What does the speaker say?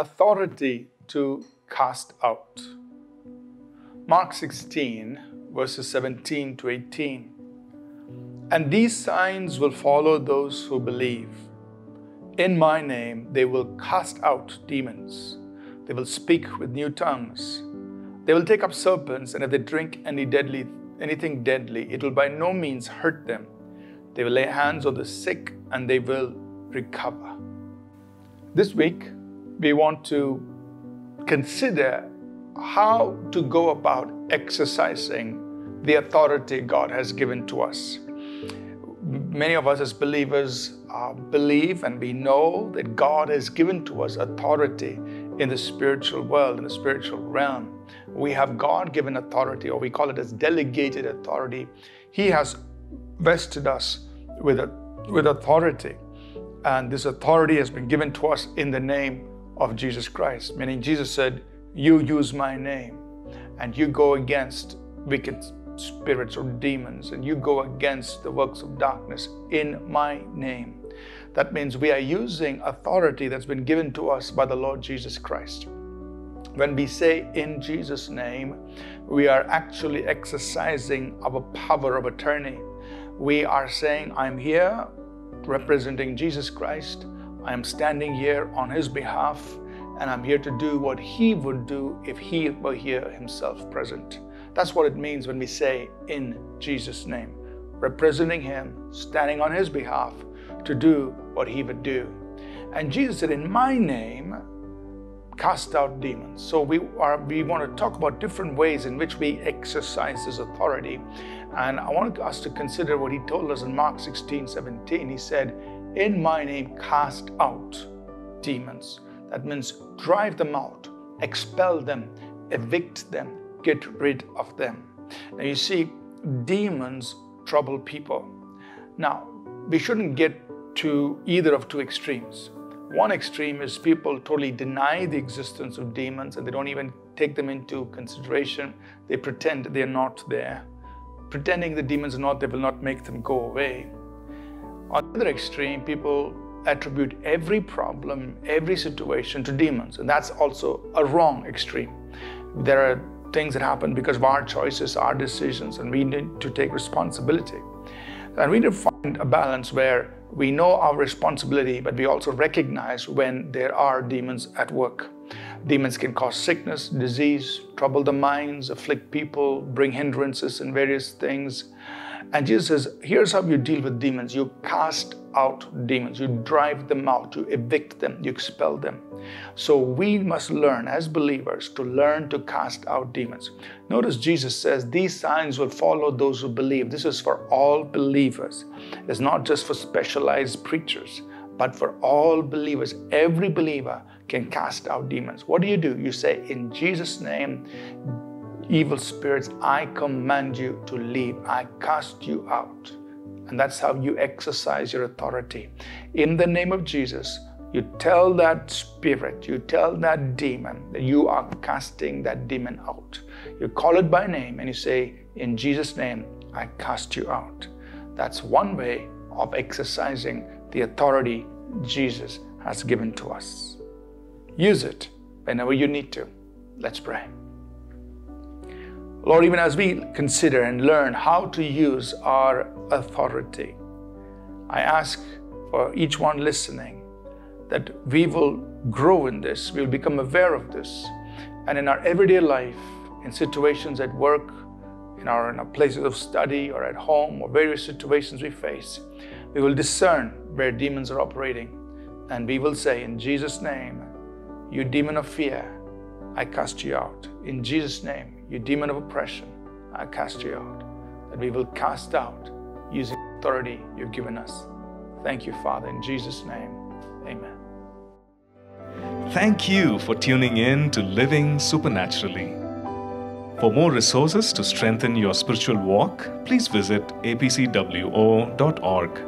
authority to cast out. Mark 16, verses 17 to 18. And these signs will follow those who believe. In my name they will cast out demons. They will speak with new tongues. They will take up serpents, and if they drink any deadly, anything deadly, it will by no means hurt them. They will lay hands on the sick, and they will recover. This week, we want to consider how to go about exercising the authority God has given to us. Many of us as believers uh, believe and we know that God has given to us authority in the spiritual world, in the spiritual realm. We have God given authority, or we call it as delegated authority. He has vested us with, a, with authority. And this authority has been given to us in the name of Jesus Christ, meaning Jesus said, You use my name and you go against wicked spirits or demons and you go against the works of darkness in my name. That means we are using authority that's been given to us by the Lord Jesus Christ. When we say in Jesus' name, we are actually exercising our power of attorney. We are saying, I'm here representing Jesus Christ. I am standing here on his behalf, and I'm here to do what he would do if he were here himself present. That's what it means when we say in Jesus' name, representing Him, standing on His behalf to do what He would do. And Jesus said, In my name, cast out demons. So we are we want to talk about different ways in which we exercise this authority. And I want us to consider what he told us in Mark 16, 17. He said, In my name cast out demons. That means drive them out, expel them, evict them, get rid of them. Now, you see, demons trouble people. Now, we shouldn't get to either of two extremes. One extreme is people totally deny the existence of demons and they don't even take them into consideration. They pretend they're not there. Pretending the demons are not there will not make them go away. On the other extreme, people attribute every problem, every situation to demons, and that's also a wrong extreme. There are things that happen because of our choices, our decisions, and we need to take responsibility. And we need to find a balance where we know our responsibility, but we also recognize when there are demons at work. Demons can cause sickness, disease, trouble the minds, afflict people, bring hindrances in various things. And Jesus says, here's how you deal with demons. You cast out demons, you drive them out, you evict them, you expel them. So we must learn as believers to learn to cast out demons. Notice Jesus says, These signs will follow those who believe. This is for all believers. It's not just for specialized preachers, but for all believers. Every believer can cast out demons. What do you do? You say, In Jesus' name, evil spirits, I command you to leave. I cast you out. And that's how you exercise your authority. In the name of Jesus, you tell that spirit, you tell that demon that you are casting that demon out. You call it by name and you say, In Jesus' name, I cast you out. That's one way of exercising the authority Jesus has given to us. Use it whenever you need to. Let's pray. Lord, even as we consider and learn how to use our authority, I ask for each one listening that we will grow in this, we'll become aware of this, and in our everyday life, in situations at work, in our, in our places of study, or at home, or various situations we face, we will discern where demons are operating, and we will say, In Jesus' name, you demon of fear, I cast you out. In Jesus' name, you demon of oppression, I cast you out. That we will cast out using authority you've given us. Thank you, Father, in Jesus' name. Amen. Thank you for tuning in to Living Supernaturally. For more resources to strengthen your spiritual walk, please visit apcwo.org.